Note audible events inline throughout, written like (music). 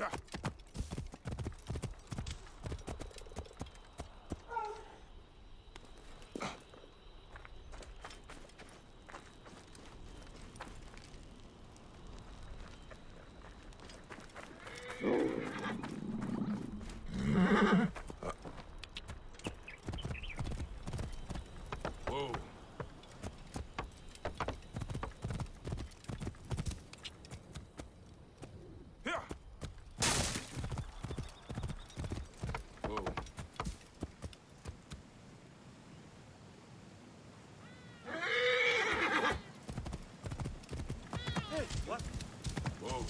Yeah. Whoa. Yeah. Whoa. Hey, what? Whoa.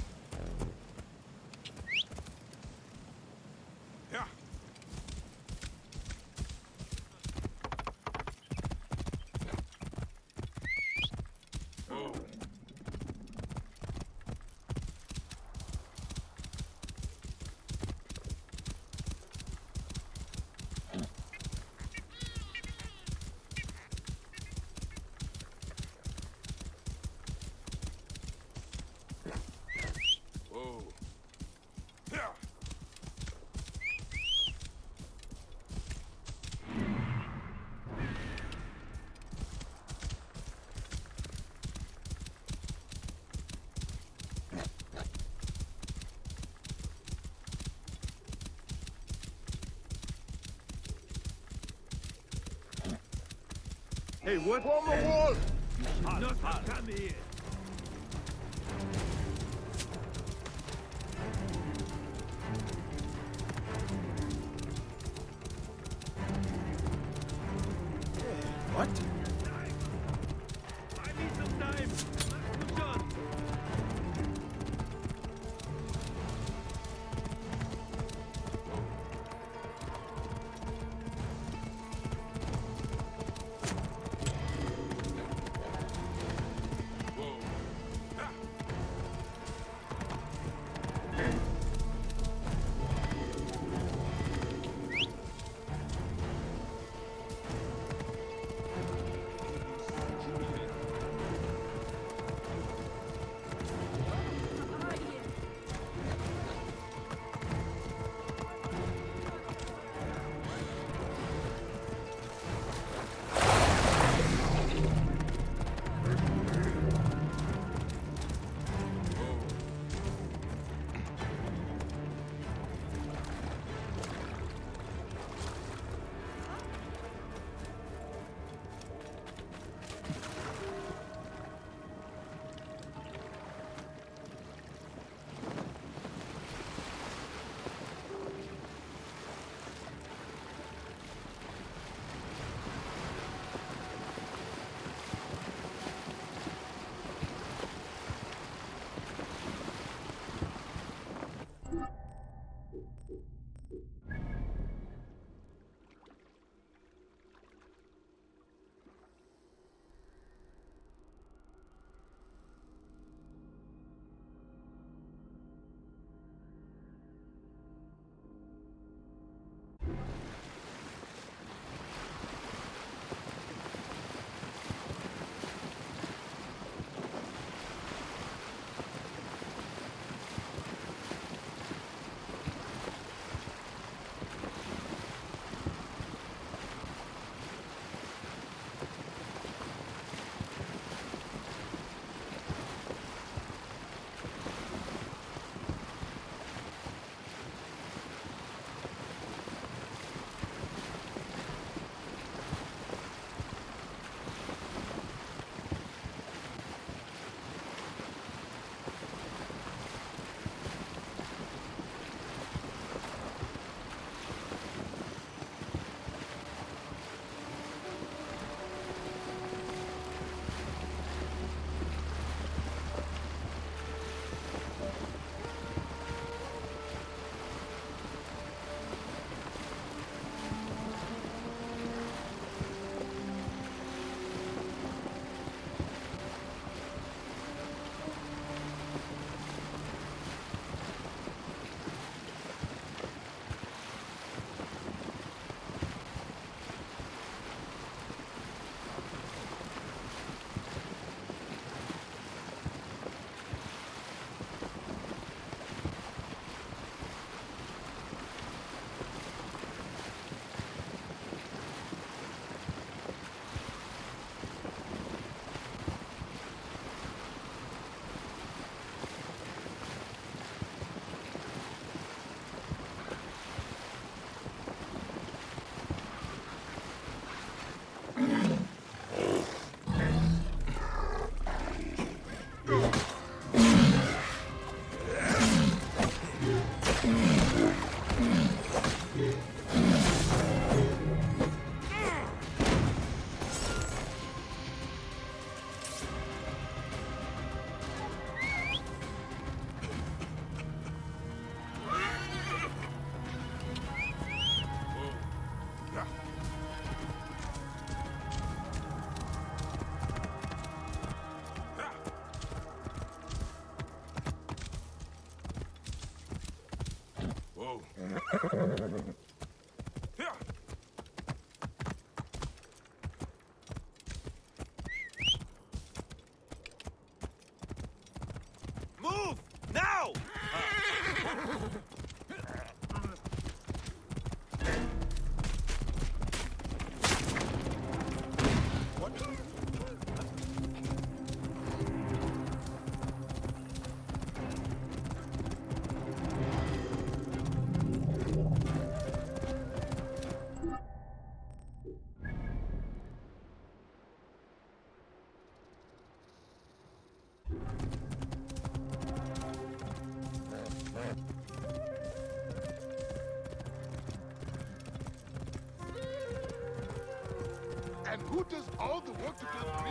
Yeah. Whoa. Whoa. Yeah. Hey, what? On the wall! Not come here. Who does all the work to build me?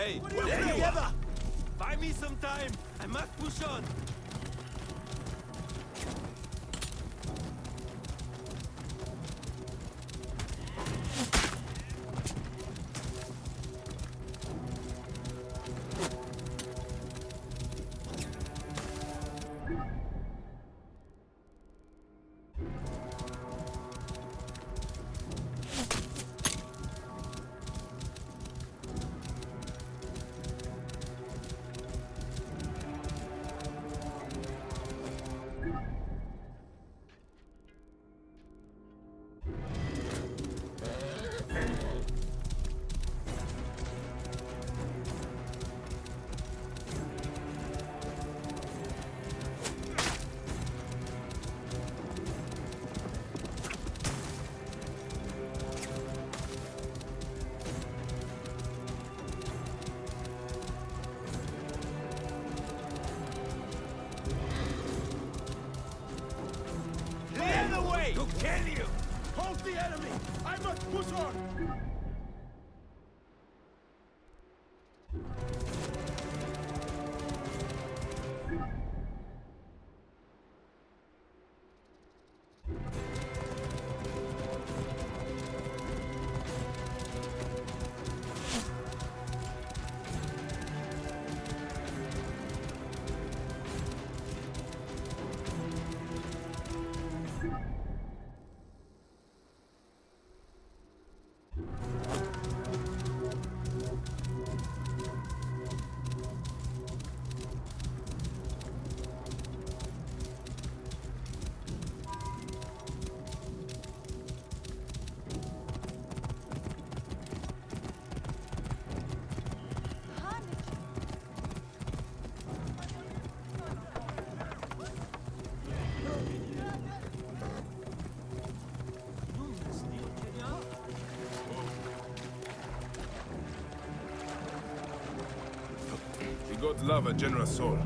Hey, What are you doing? Buy me some time! I must push on! Love a generous soul.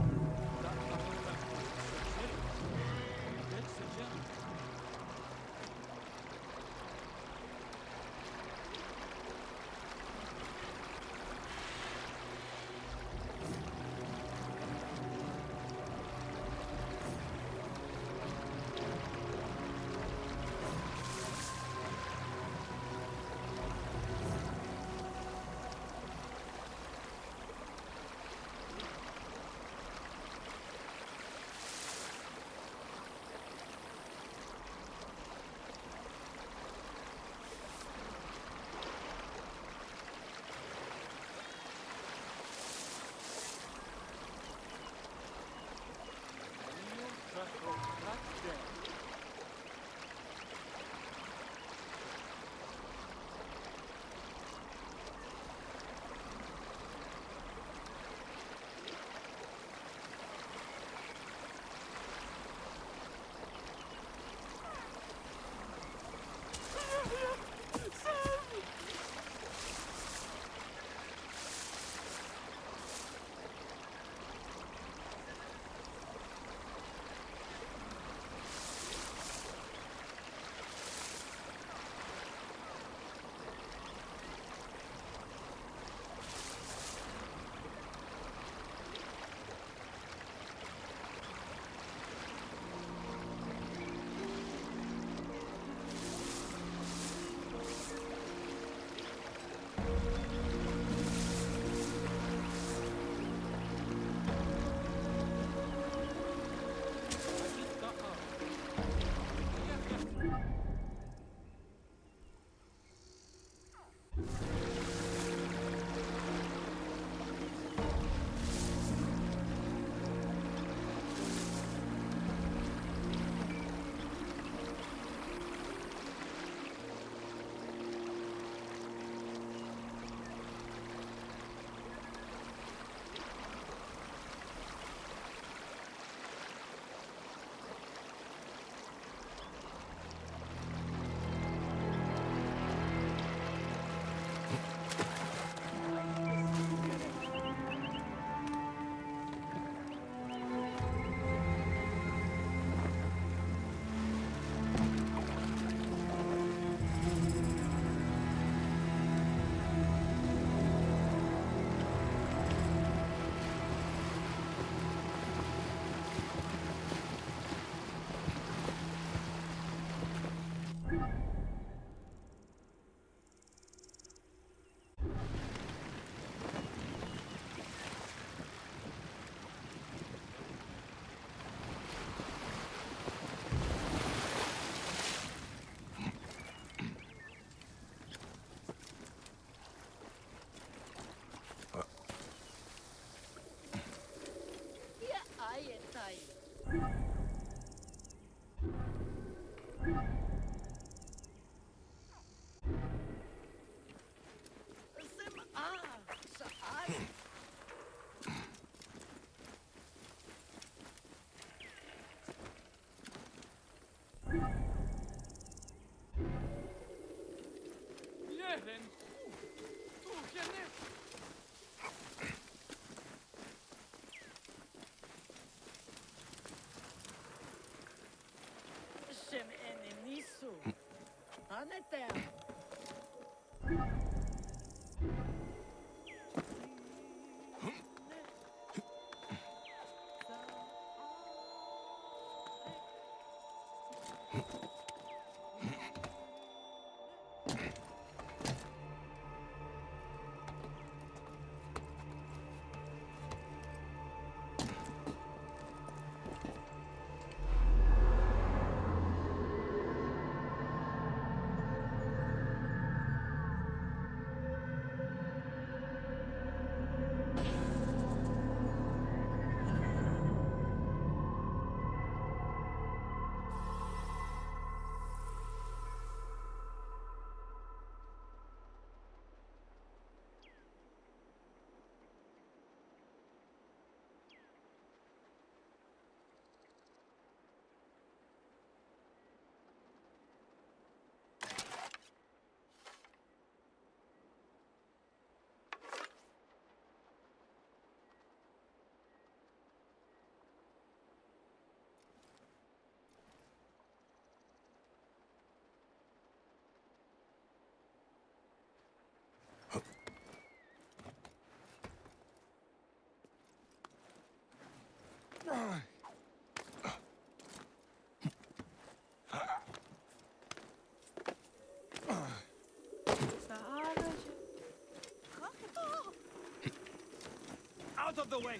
Helen! Tu się nie... Shem ene Out of the way!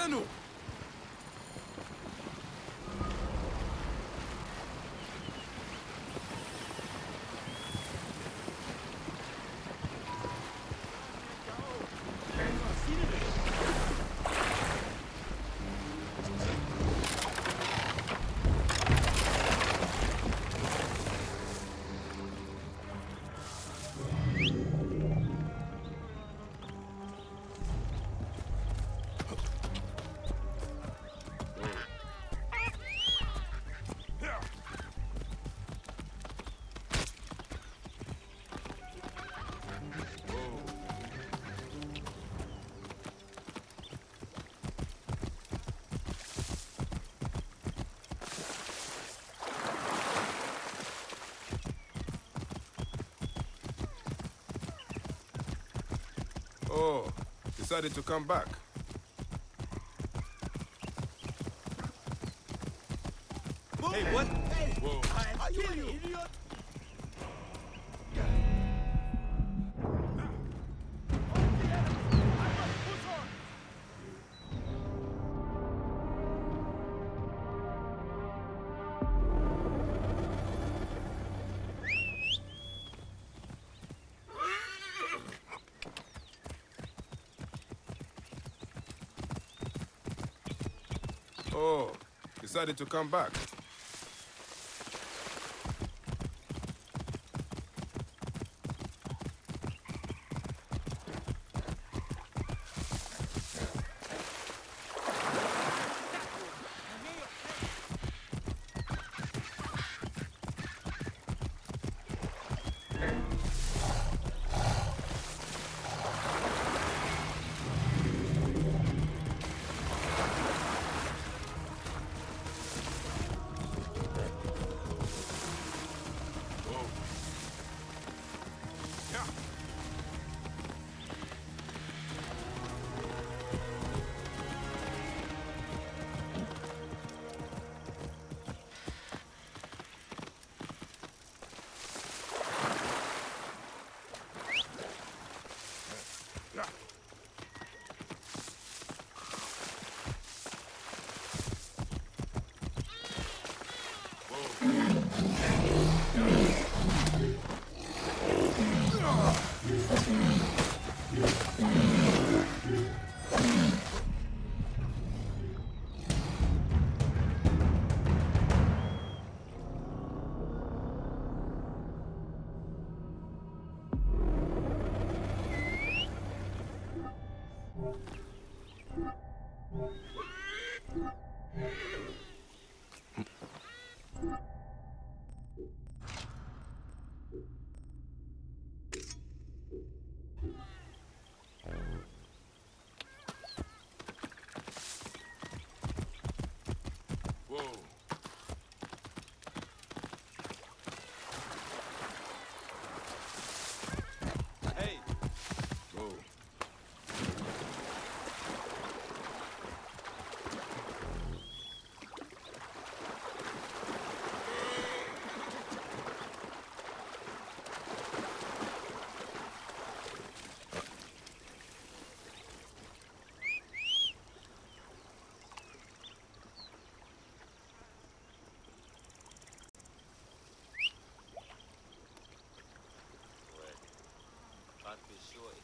dano! Decided to come back. Hey, what? Hey, Whoa. I'll kill you, idiot! Decided to come back. Can't be sure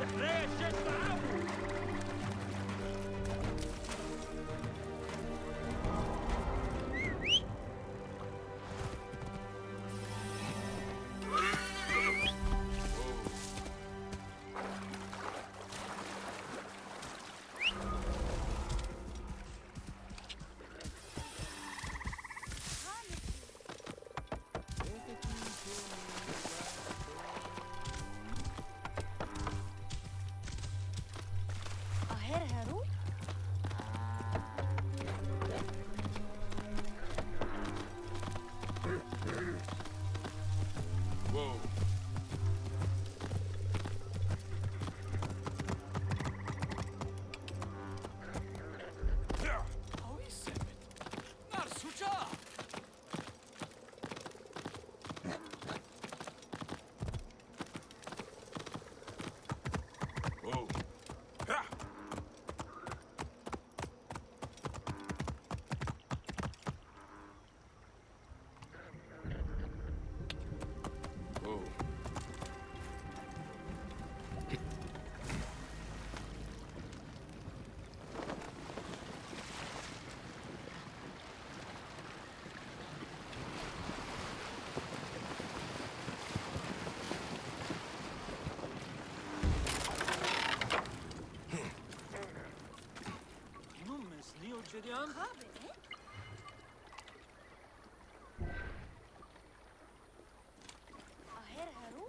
There! Gideon? Aher Haru?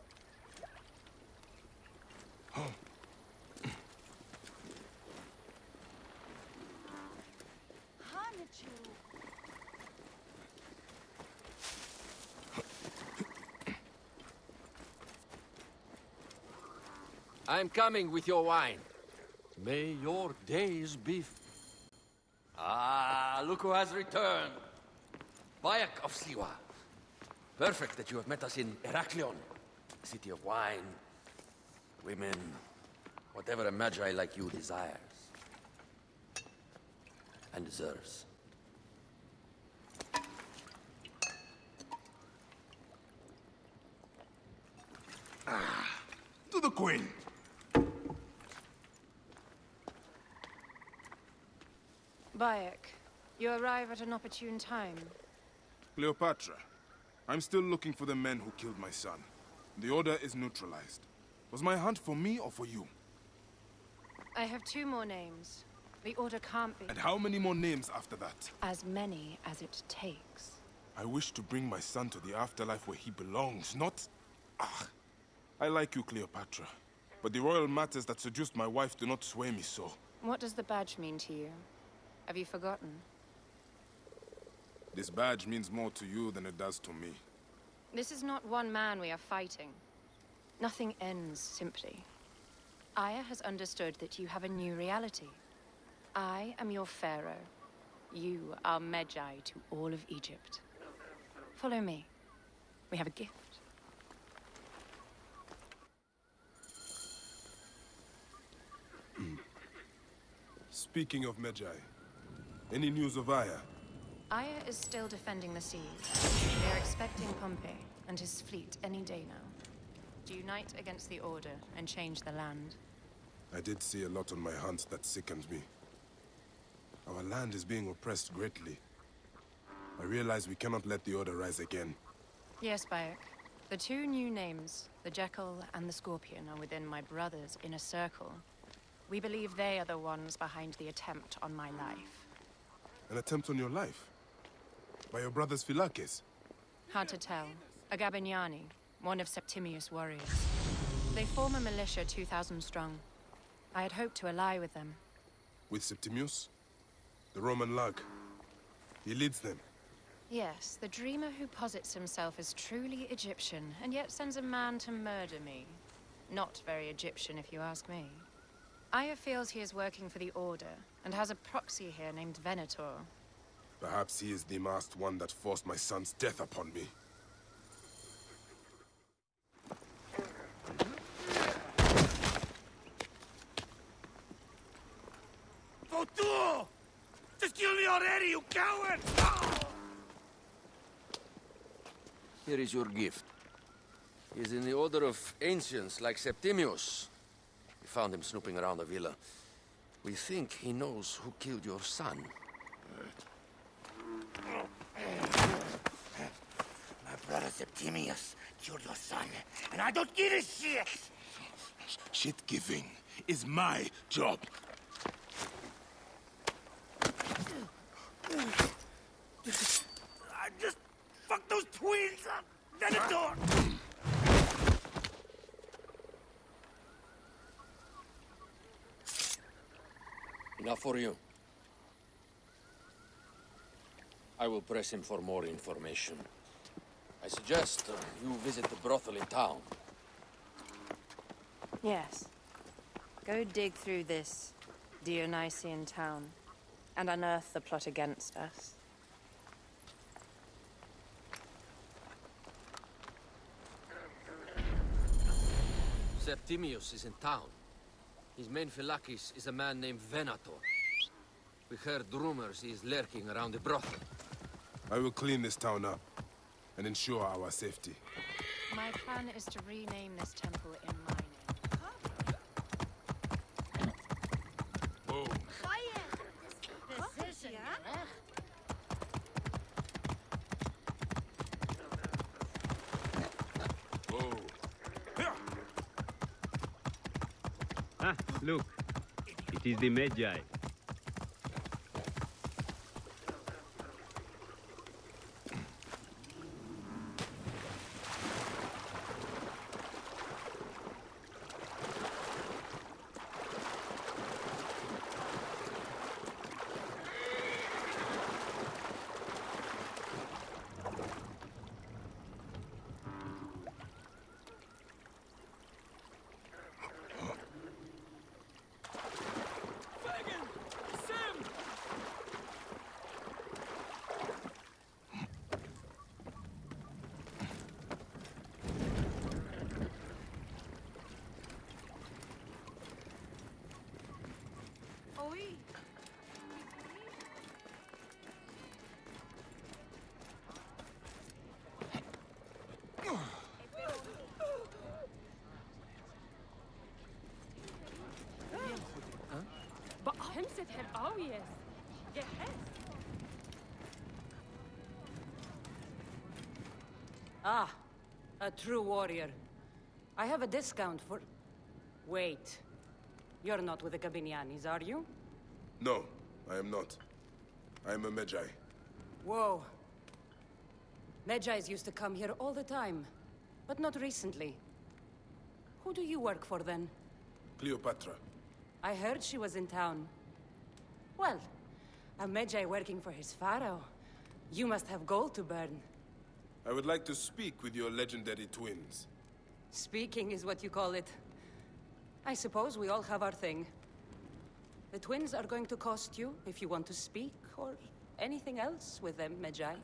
I'm coming with your wine. May your days be. F- Ah, look who has returned. Bayek of Siwa. Perfect that you have met us in Heraklion, city of wine, women, whatever a Medjay like you desires and deserves. Ah, To the queen. Bayek, you arrive at an opportune time. Cleopatra, I'm still looking for the men who killed my son. The order is neutralized. Was my hunt for me or for you? I have two more names. The order can't be And how many more names after that? as many as it takes. I wish to bring my son to the afterlife where he belongs, not... Ah, I like you, Cleopatra. But the royal matters that seduced my wife do not sway me so. What does the badge mean to you? Have you forgotten? This badge means more to you than it does to me. This is not one man we are fighting. Nothing ends simply. Aya has understood that you have a new reality. I am your pharaoh. You are Medjay to all of Egypt. Follow me. We have a gift. Speaking of Medjay, any news of Aya? Aya is still defending the seas. They are expecting Pompey and his fleet any day now. To unite against the Order and change the land. I did see a lot on my hunt that sickened me. Our land is being oppressed greatly. I realize we cannot let the Order rise again. Yes, Bayek. The two new names, the Jackal and the Scorpion, are within my brother's inner circle. We believe they are the ones behind the attempt on my life. An attempt on your life? By your brothers Phylakes? Hard to tell. A Gabiniani, one of Septimius' warriors. They form a militia 2,000 strong. I had hoped to ally with them. With Septimius? The Roman lug. He leads them. Yes, the dreamer who posits himself as truly Egyptian, and yet sends a man to murder me. Not very Egyptian, if you ask me. Aya feels he is working for the Order, and has a proxy here named Venator. Perhaps he is the masked one that forced my son's death upon me. Vautour! Just kill me already, you coward! Here is your gift. He is in the order of ancients like Septimius. We found him snooping around the villa. We think he knows who killed your son. My brother Septimius killed your son, and I don't give a shit! Shit giving is my job. I just fucked those twins up! Venator! Enough for you. I will press him for more information. I suggest uh, you visit the brothel in town. Yes. Go dig through this Dionysian town, and unearth the plot against us. Septimius is in town. His main Philakis is a man named Venator. We heard rumors he is lurking around the brothel. I will clean this town up and ensure our safety. My plan is to rename this temple in my name. Boom. This isn't? Whoa. Ah, look. It is the Medjay. تمسة هالقاوية جهز Ah, a true warrior. I have a discount for... Wait. You're not with the Gabinianis, are you? No, I am not. I am a Medjay. Whoa. Medjays used to come here all the time, but not recently. Who do you work for, then? Cleopatra. I heard she was in town. Well, a Medjay working for his pharaoh. You must have gold to burn. I would like to speak with your legendary twins. Speaking is what you call it. I suppose we all have our thing. The twins are going to cost you if you want to speak, or anything else with them, Medjay.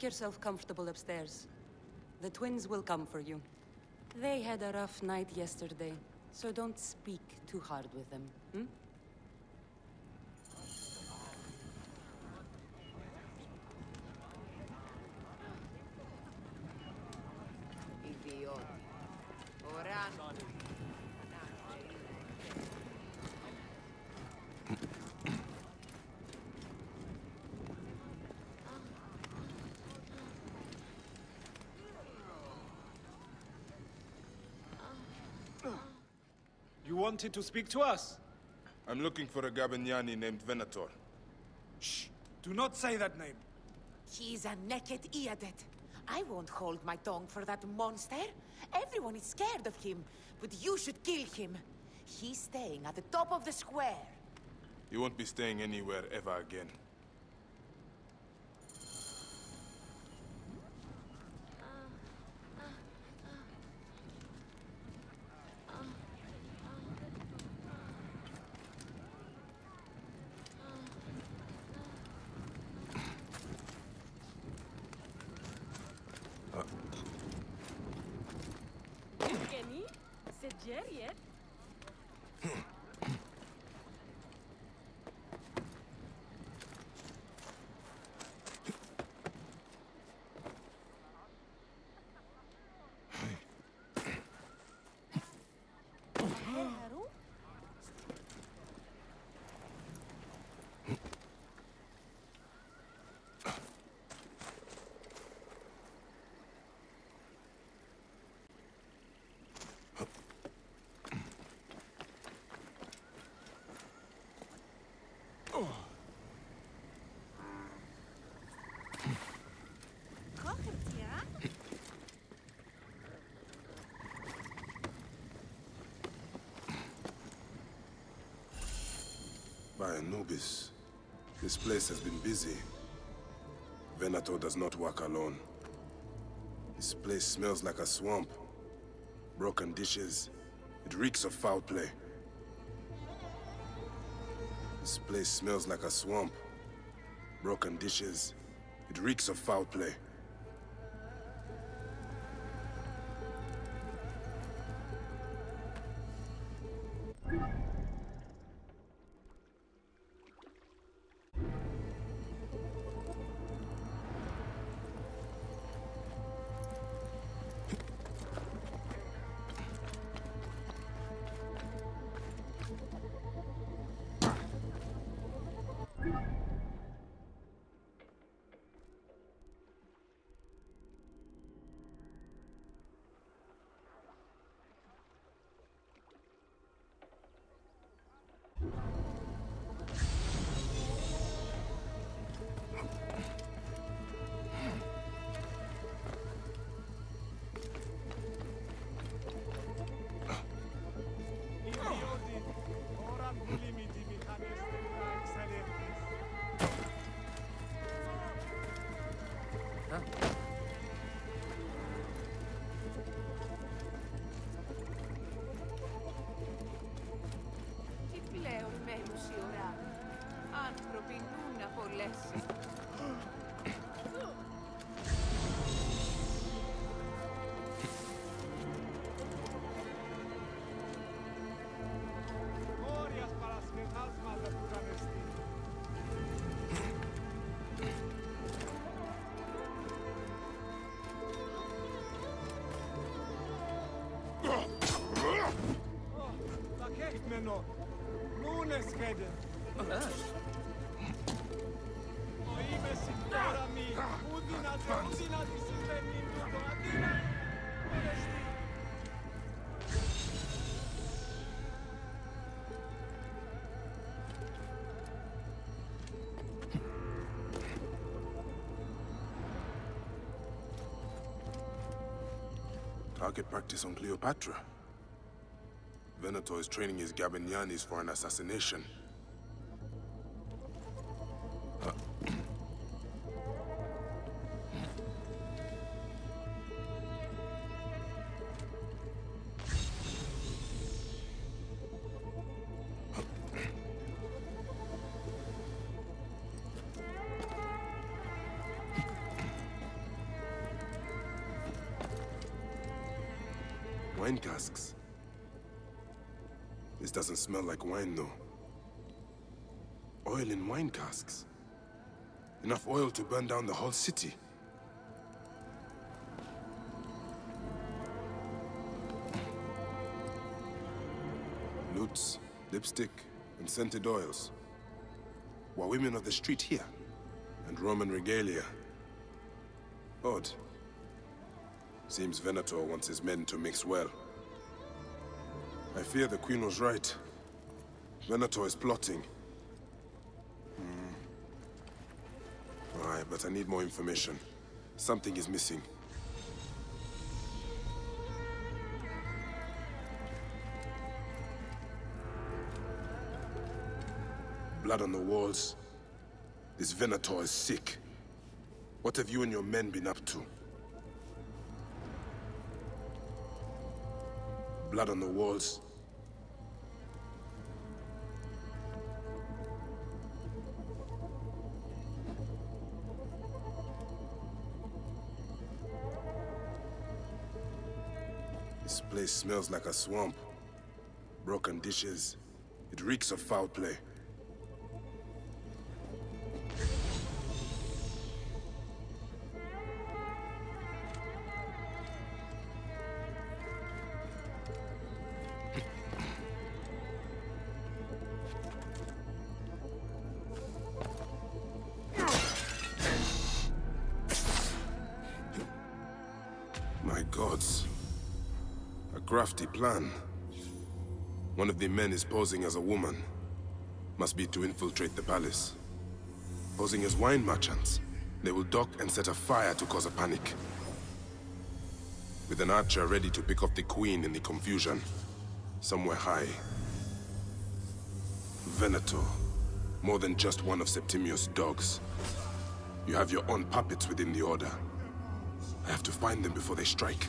Make yourself comfortable upstairs. The twins will come for you. They had a rough night yesterday, so don't speak too hard with them, hmm? Wanted to speak to us? I'm looking for a Gabiniani named Venator. Shh! Do not say that name. He's a naked Iadet. I won't hold my tongue for that monster. Everyone is scared of him, but you should kill him. He's staying at the top of the square. He won't be staying anywhere ever again. By Anubis, this place has been busy. Venator does not work alone. This place smells like a swamp. Broken dishes. It reeks of foul play. This place smells like a swamp. Broken dishes. It reeks of foul play. Target practice on Cleopatra. Venator is training his Gabinianis for an assassination. Smell like wine, though. Oil in wine casks. Enough oil to burn down the whole city. Lutes, lipstick, and scented oils. Were women of the street here? And Roman regalia. Odd. Seems Venator wants his men to mix well. I fear the Queen was right. Venator is plotting. Hmm. Aye, but I need more information. Something is missing. Blood on the walls. This Venator is sick. What have you and your men been up to? Blood on the walls. Smells like a swamp. Broken dishes. It reeks of foul play. Plan. One of the men is posing as a woman. Must be to infiltrate the palace. Posing as wine merchants. They will dock and set a fire to cause a panic. With an archer ready to pick off the queen in the confusion. Somewhere high. Venator. More than just one of Septimius' dogs. You have your own puppets within the Order. I have to find them before they strike.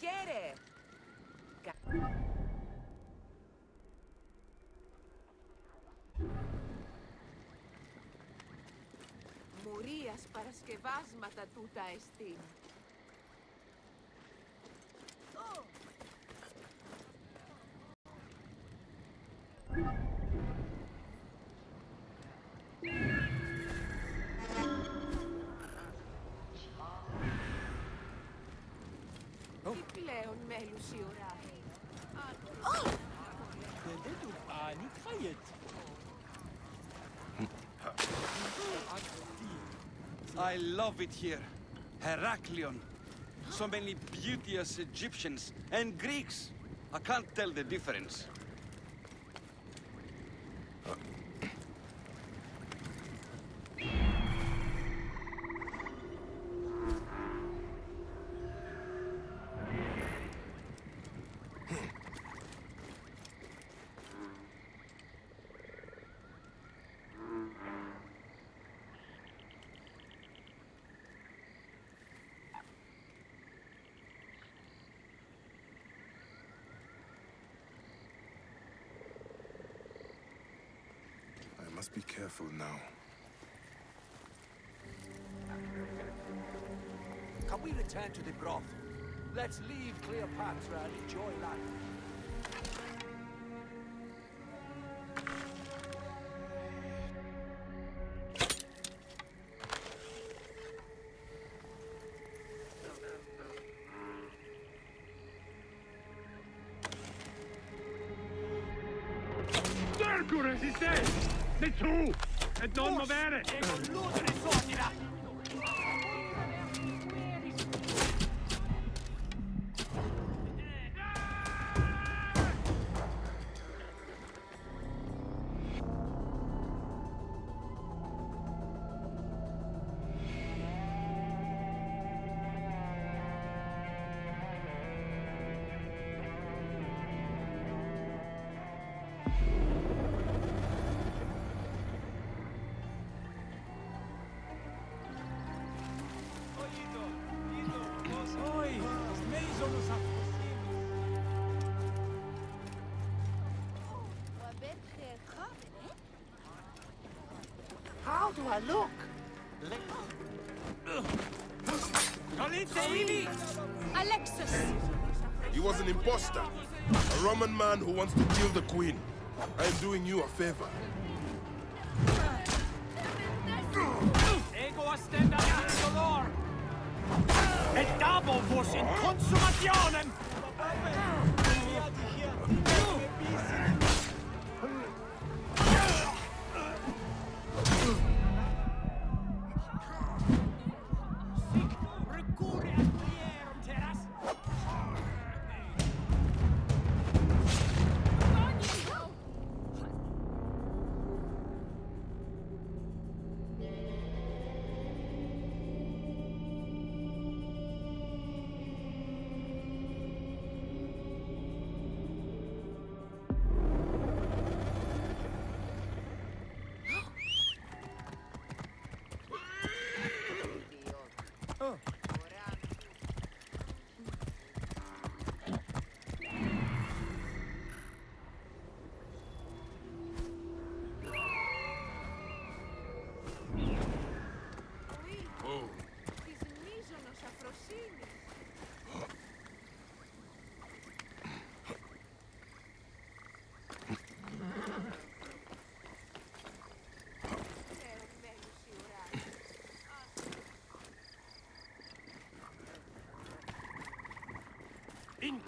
Χαίρε! Μουρίας παρασκευάσματα τούτα εστί. I love it here. Heraklion. So many beauteous Egyptians and Greeks. I can't tell the difference. I must be careful now. Can we return to the brothel? Let's leave Cleopatra and enjoy life. Sterco resistente! Sei tu! E non muovere! E non ludere sordida! Oi, How do I look? Alexis! He was an imposter. A Roman man who wants to kill the queen. I am doing you a favor. Ego astendere il dolor! E dabo vos in consumationem!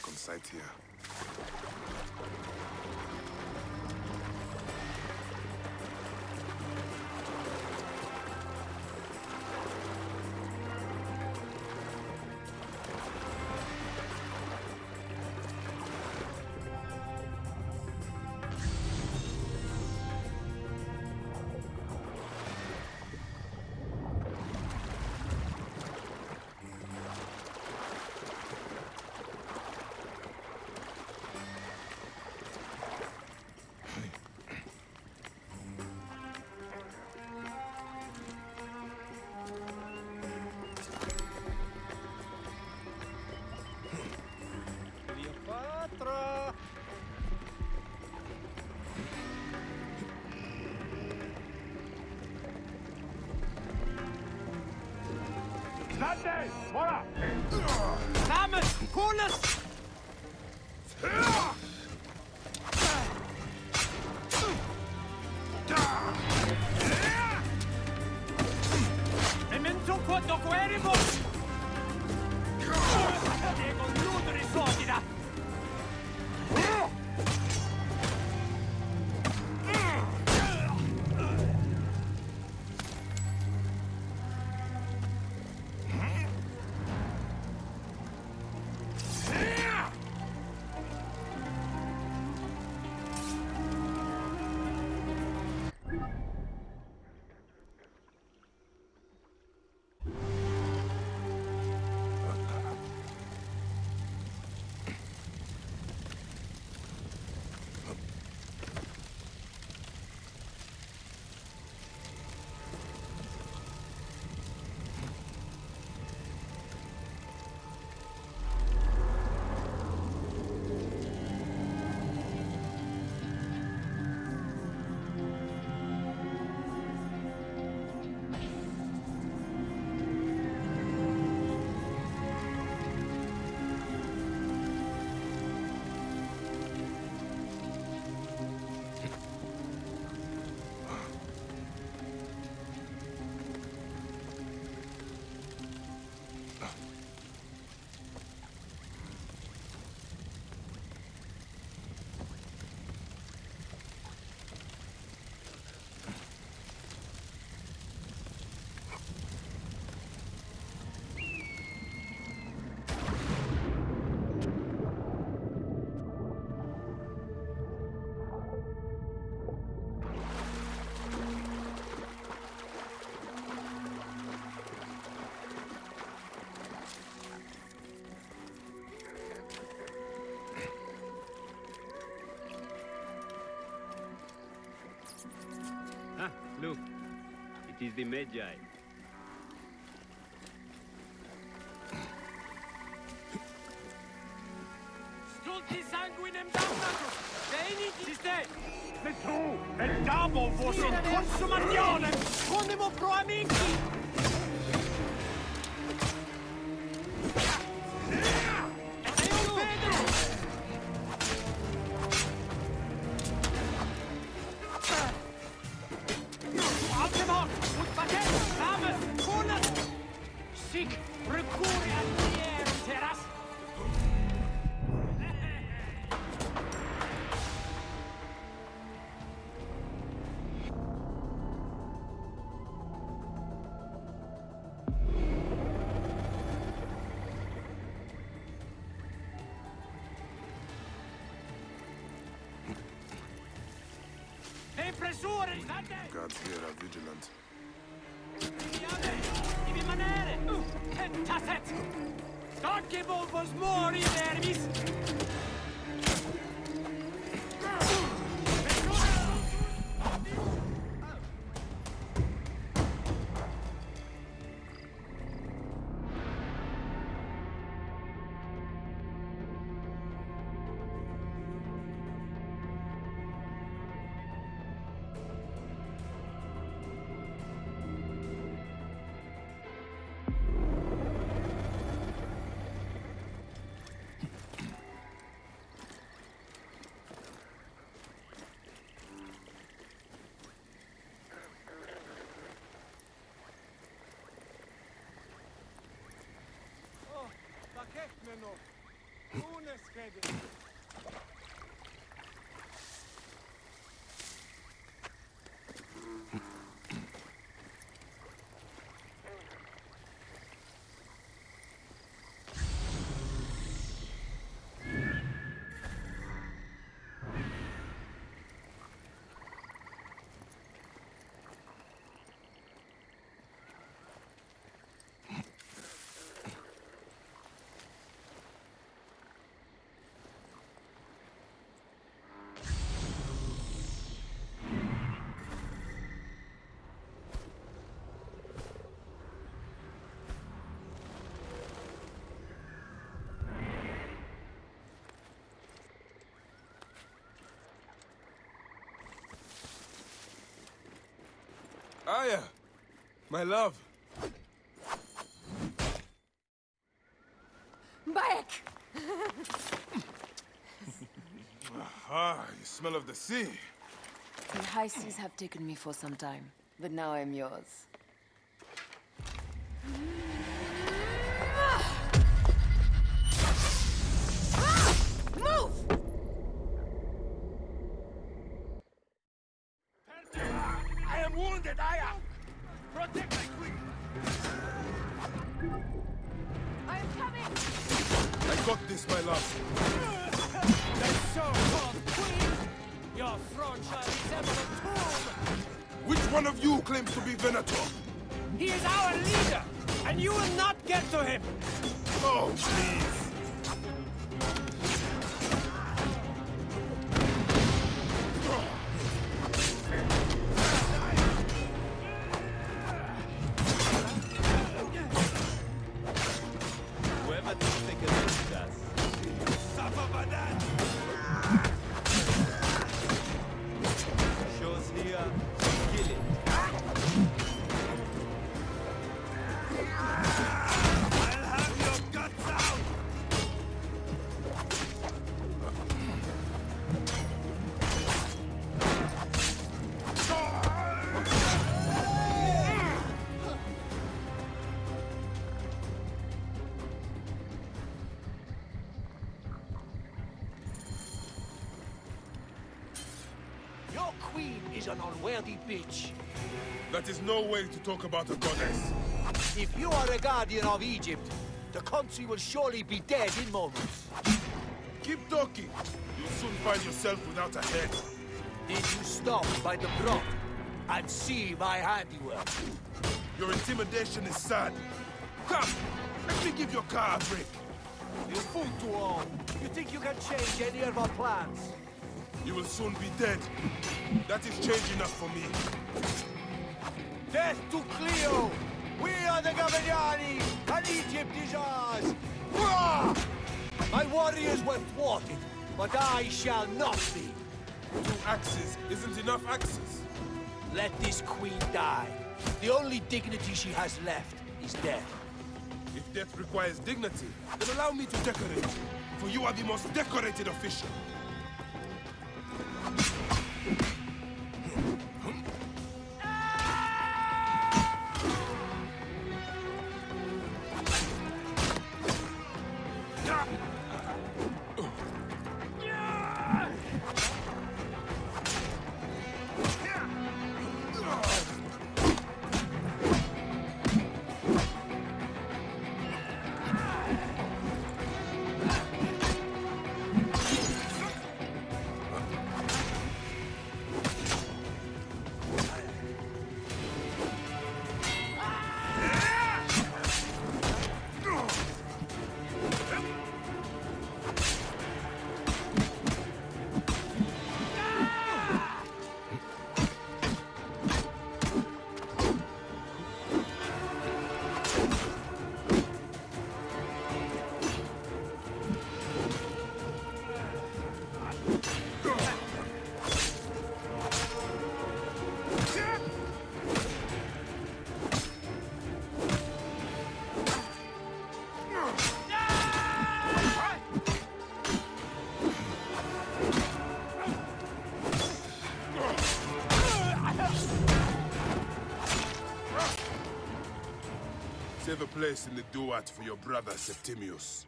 back on site here. Voilà. Voila! Rahmen! Kohlenstoff! It is the Medjay. Stulti sanguinem damnatus! Venit iste! Nessuno! E dabo vos in consumationem! Conemo pro amici! noch. Ohne Schädel. Aya, my love. Bayek! Ah, you smell of the sea. The high seas have taken me for some time, but now I'm yours. An unworthy bitch. That is no way to talk about a goddess. If you are a guardian of Egypt, the country will surely be dead in moments. Keep talking. You'll soon find yourself without a head. Did you stop by the broth and see my handiwork? Your intimidation is sad. Come, let me give your car a break. You fool to all. You think you can change any of our plans? You will soon be dead. That is change enough for me. Death to Cleo! We are the Gabiniani, and Egypt is ours! My warriors were thwarted, but I shall not be. Two axes isn't enough axes. Let this queen die. The only dignity she has left is death. If death requires dignity, then allow me to decorate. For you are the most decorated official. Place in the duat for your brother Septimius.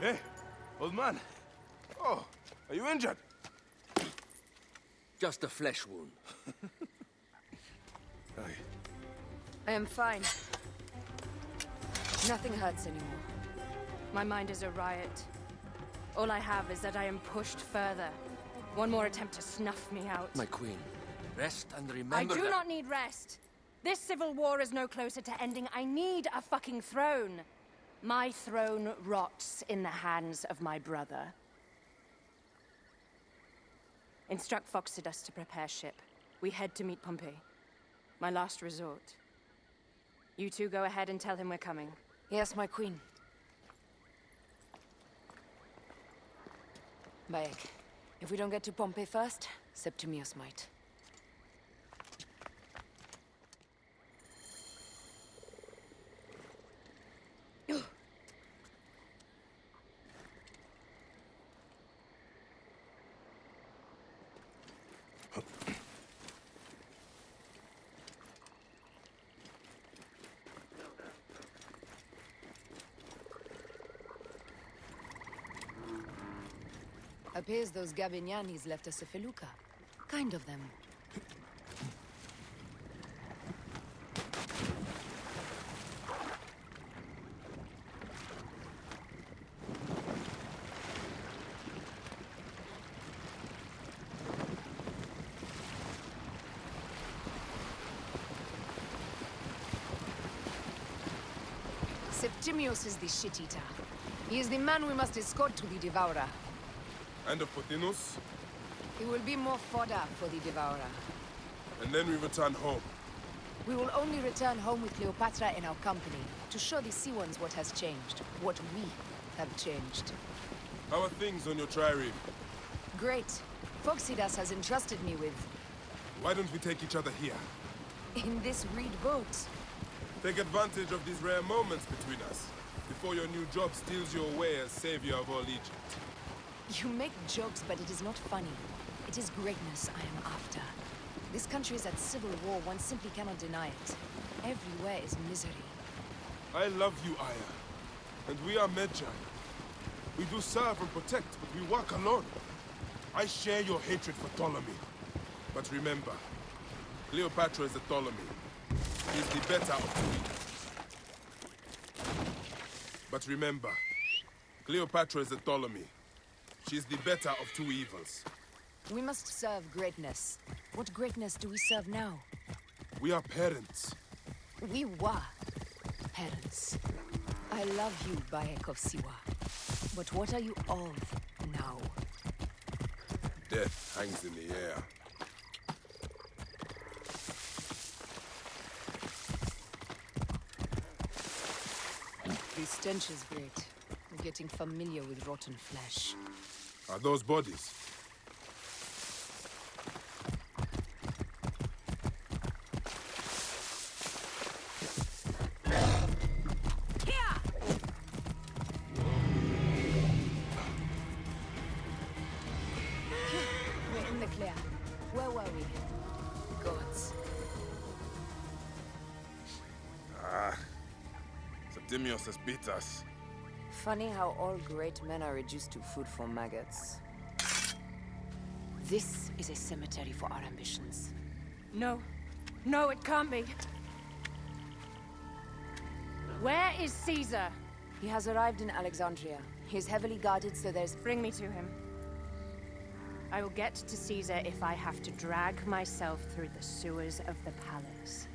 Hey, old man. Oh, are you injured? Just a flesh wound. (laughs) I am fine. Nothing hurts anymore. My mind is a riot. All I have is that I am pushed further. One more attempt to snuff me out. My queen, rest and remember I do that- not need rest. This civil war is no closer to ending. I need a fucking throne. My throne rots in the hands of my brother. Instruct Phoxidas to prepare ship. We head to meet Pompey. My last resort. You two go ahead and tell him we're coming. Yes, my queen. Bayek, if we don't get to Pompey first, Septimius might. Appears those Gabinianis left us a felucca. Kind of them. Septimius is the shit-eater. He is the man we must escort to the Devourer. And of Pothinus, He will be more fodder for the Devourer. and then we return home. We will only return home with Cleopatra in our company, to show the Sea Ones what has changed, what we have changed. How are things on your trireme? Great. Phoxidas has entrusted me with... Why don't we take each other here? in this reed boat. Take advantage of these rare moments between us, before your new job steals you away as savior of all Egypt. You make jokes, but it is not funny. It is greatness I am after. This country is at civil war, one simply cannot deny it. Everywhere is misery. I love you, Aya. And we are Medjay. We do serve and protect, but we work alone. I share your hatred for Ptolemy. But remember, Cleopatra is a Ptolemy. He is the better of two evils. But remember, Cleopatra is a Ptolemy. She is the better of two evils. We must serve greatness. What greatness do we serve now? We are parents. We were parents. I love you, Bayek of Siwa. But what are you of now? Death hangs in the air. The stench is great. I'm getting familiar with rotten flesh. Are those bodies? We're in the clear. Where were we? Gods. Ah. Septimius has beat us. Funny how all great men are reduced to food for maggots. This is a cemetery for our ambitions. No. No, it can't be. Where is Caesar? He has arrived in Alexandria. He is heavily guarded, so there's... Bring me to him. I will get to Caesar if I have to drag myself through the sewers of the palace.